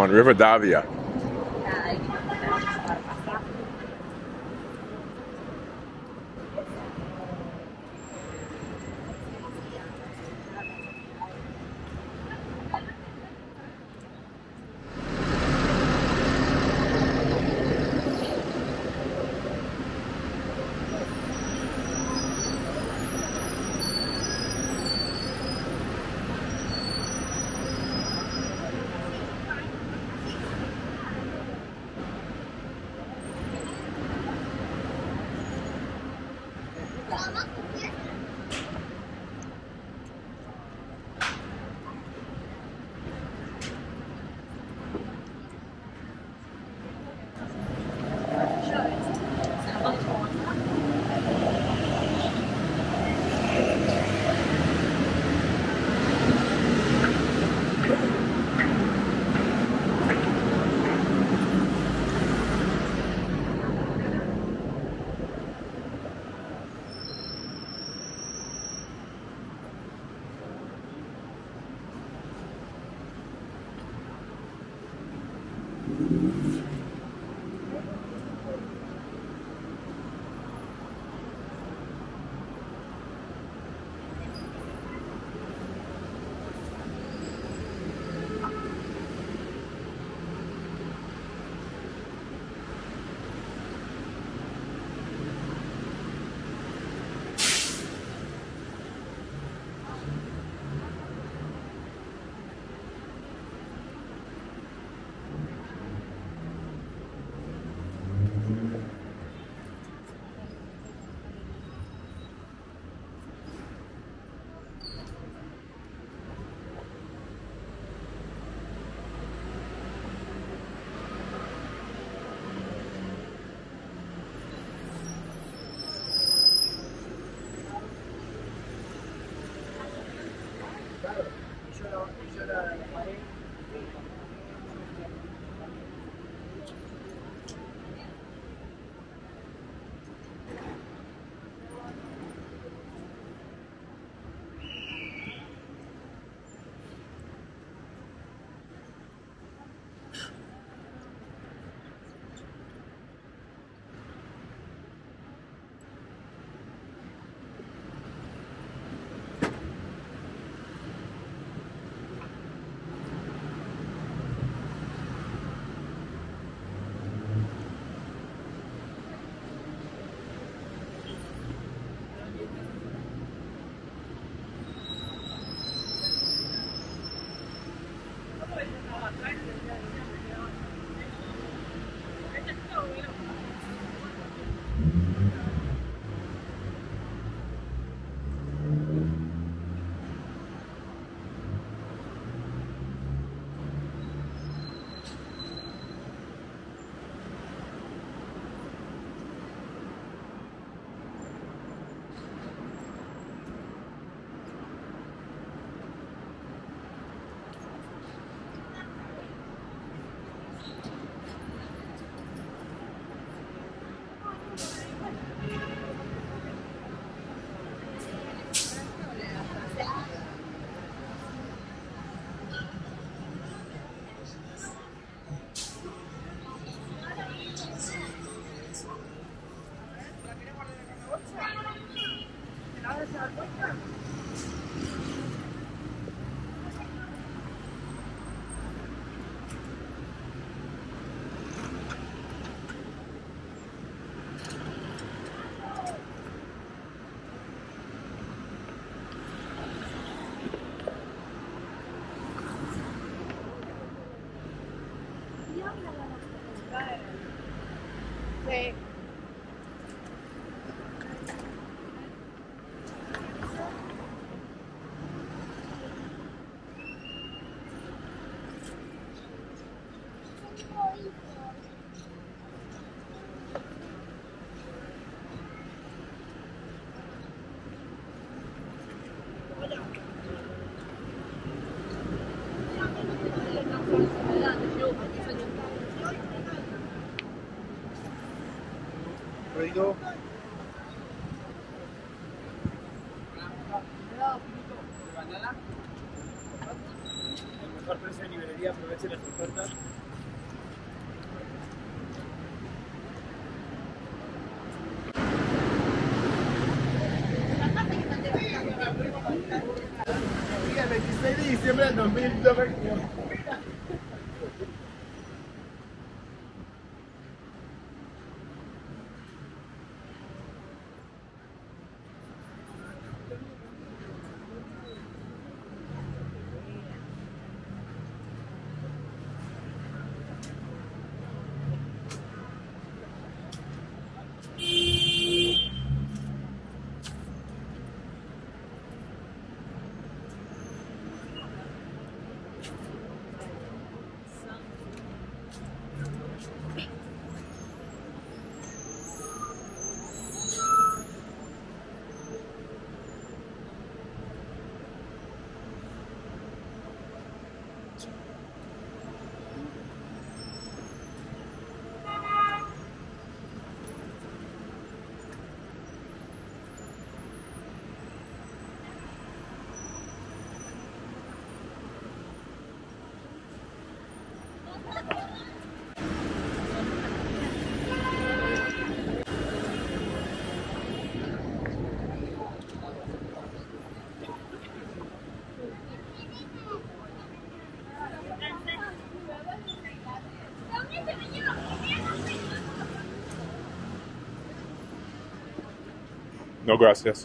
on Rivadavia. Mama. Ruido. mejor precio de librería, aprovechen las ofertas. el 26 de diciembre del 2012. No, gracias.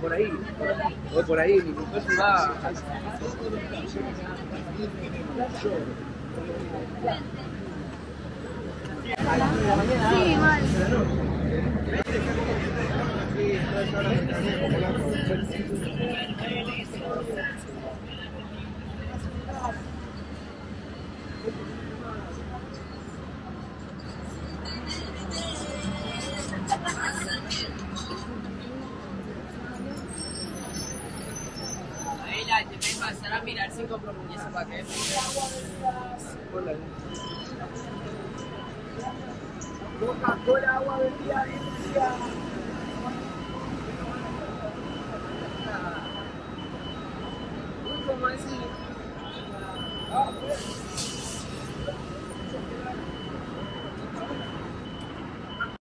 por ahí. O por ahí, mi mujer va. La te voy a pasar a mirar si compro un ese paquete. Coca-Cola, agua bebida, energía. ¿Cómo así?